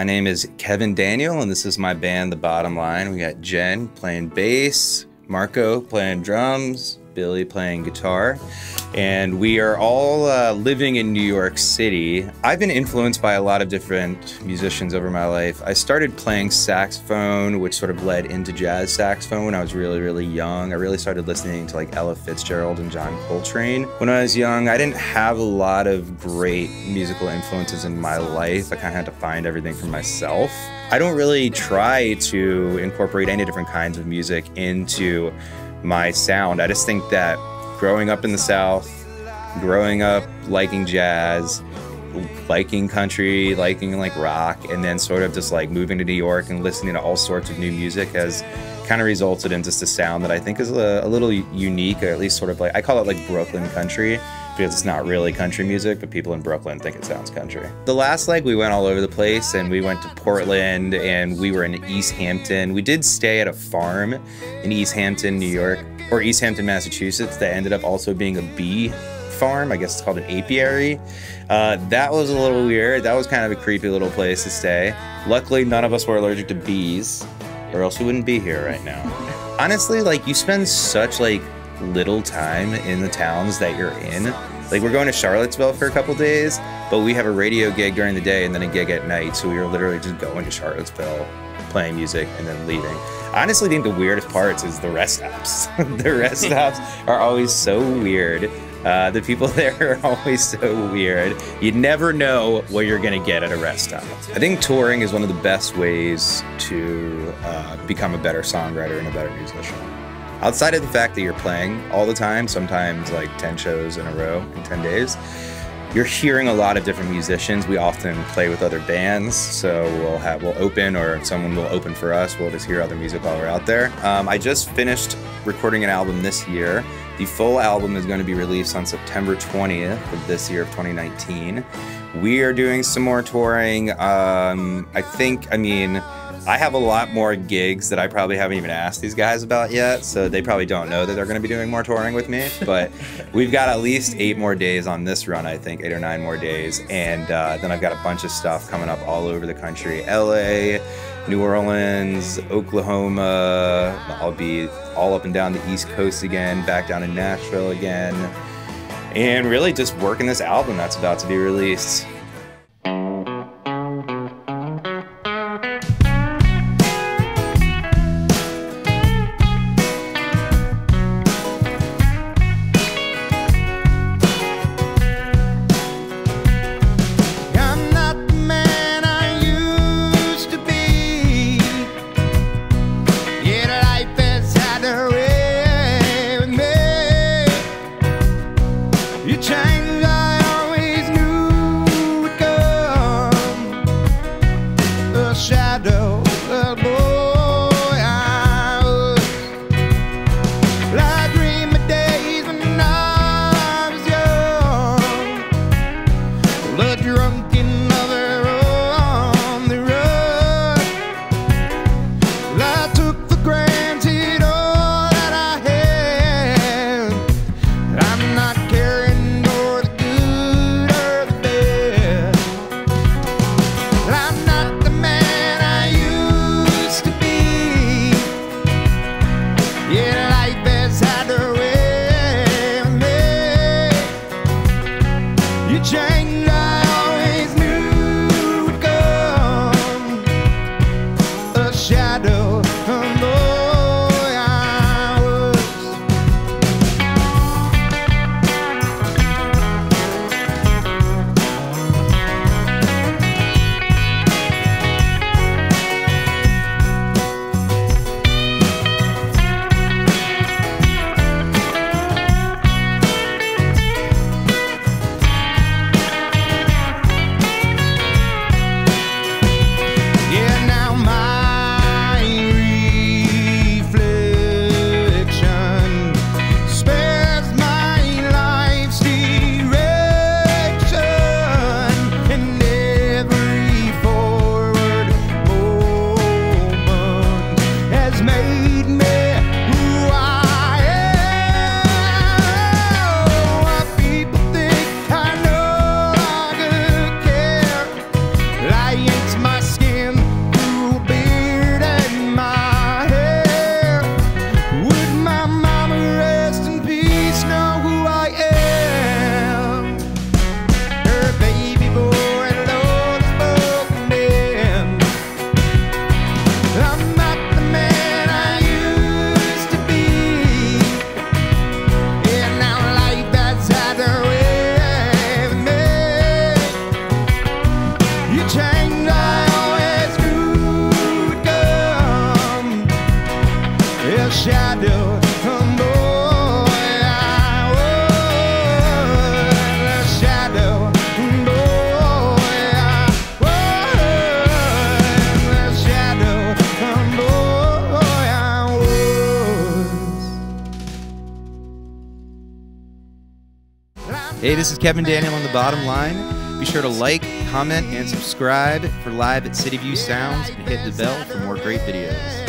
My name is Kevin Daniel, and this is my band, The Bottom Line. We got Jen playing bass, Marco playing drums, Billy playing guitar, and we are all uh, living in New York City. I've been influenced by a lot of different musicians over my life. I started playing saxophone, which sort of led into jazz saxophone when I was really, really young. I really started listening to like Ella Fitzgerald and John Coltrane. When I was young, I didn't have a lot of great musical influences in my life. I kind of had to find everything for myself. I don't really try to incorporate any different kinds of music into my sound. I just think that growing up in the South, growing up liking jazz, liking country, liking like rock, and then sort of just like moving to New York and listening to all sorts of new music has kind of resulted in just a sound that I think is a, a little unique, or at least sort of like I call it like Brooklyn country because it's not really country music, but people in Brooklyn think it sounds country. The last leg, we went all over the place and we went to Portland and we were in East Hampton. We did stay at a farm in East Hampton, New York, or East Hampton, Massachusetts, that ended up also being a bee farm. I guess it's called an apiary. Uh, that was a little weird. That was kind of a creepy little place to stay. Luckily, none of us were allergic to bees, or else we wouldn't be here right now. Honestly, like you spend such like little time in the towns that you're in. Like we're going to Charlottesville for a couple days, but we have a radio gig during the day and then a gig at night. So we were literally just going to Charlottesville, playing music, and then leaving. I honestly think the weirdest parts is the rest stops. the rest stops are always so weird. Uh, the people there are always so weird. You never know what you're going to get at a rest stop. I think touring is one of the best ways to uh, become a better songwriter and a better musician outside of the fact that you're playing all the time, sometimes like 10 shows in a row in 10 days, you're hearing a lot of different musicians. We often play with other bands, so we'll have we'll open or someone will open for us. We'll just hear other music while we're out there. Um, I just finished recording an album this year. The full album is going to be released on September 20th of this year of 2019. We are doing some more touring. Um, I think, I mean, I have a lot more gigs that I probably haven't even asked these guys about yet, so they probably don't know that they're going to be doing more touring with me. But we've got at least eight more days on this run, I think, eight or nine more days. And uh, then I've got a bunch of stuff coming up all over the country LA, New Orleans, Oklahoma. I'll be all up and down the East Coast again, back down in Nashville again. And really just working this album that's about to be released. Hey, this is Kevin Daniel on The Bottom Line. Be sure to like, comment, and subscribe for live at City View Sounds and hit the bell for more great videos.